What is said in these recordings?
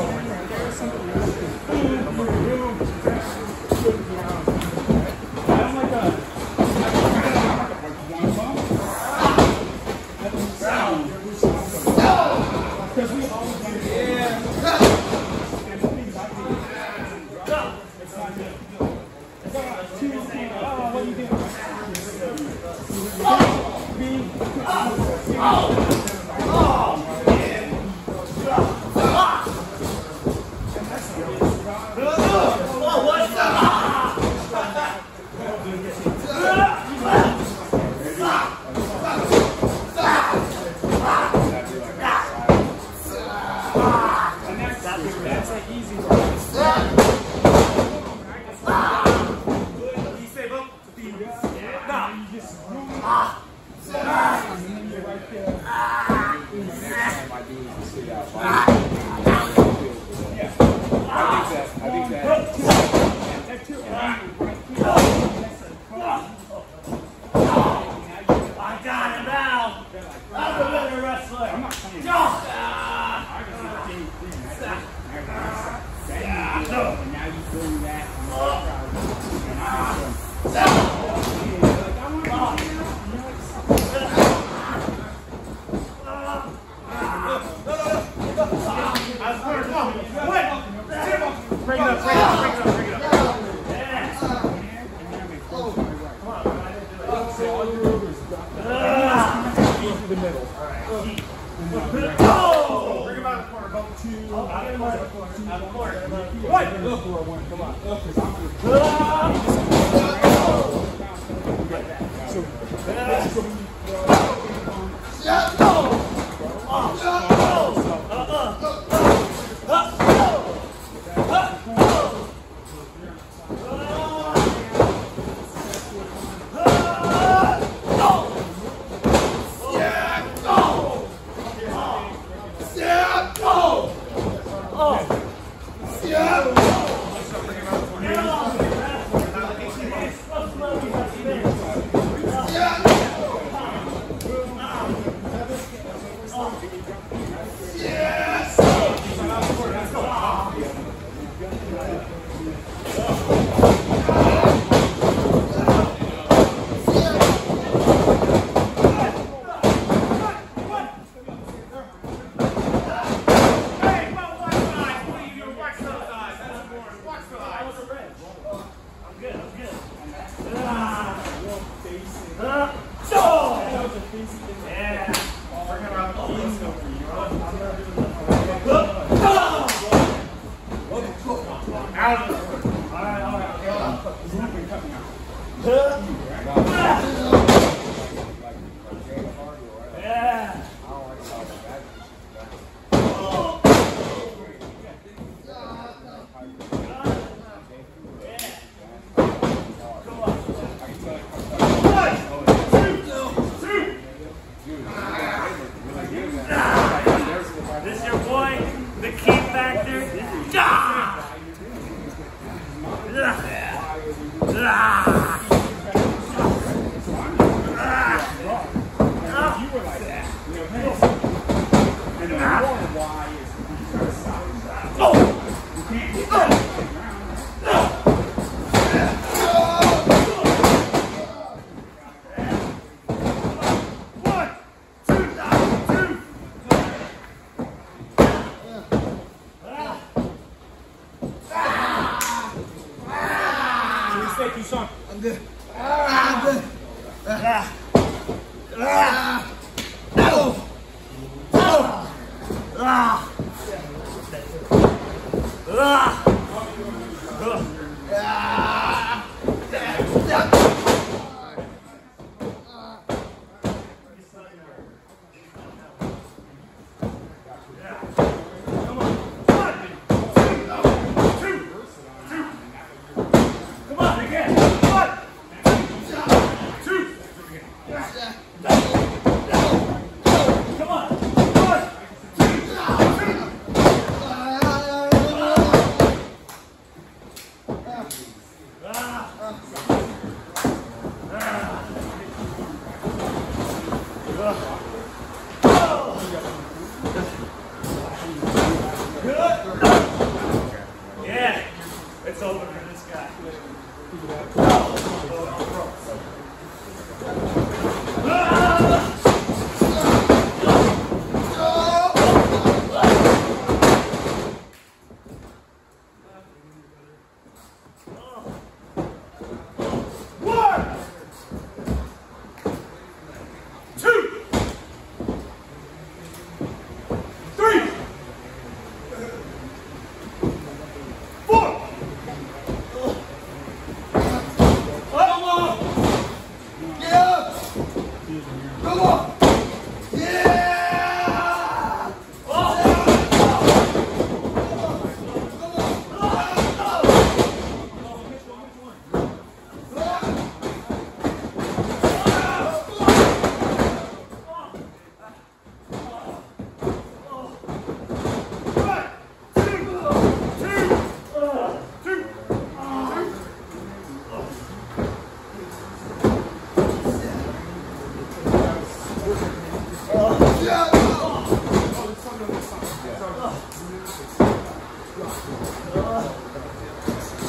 Thank you. Ừ, ừ, ừ. Ah! middle. All right. Oh! Bring him out of the corner. About two. Out of the corner. Out of the corner. What? Look for a one. Come on. Look for something. Oh! So, yeah. Out of the Alright, alright, okay, hold on. This is not gonna cut me out. 啊啊。right, Tucson? I'm good. Ah, I'm good. Ah. Ah. Ah.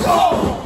Oh!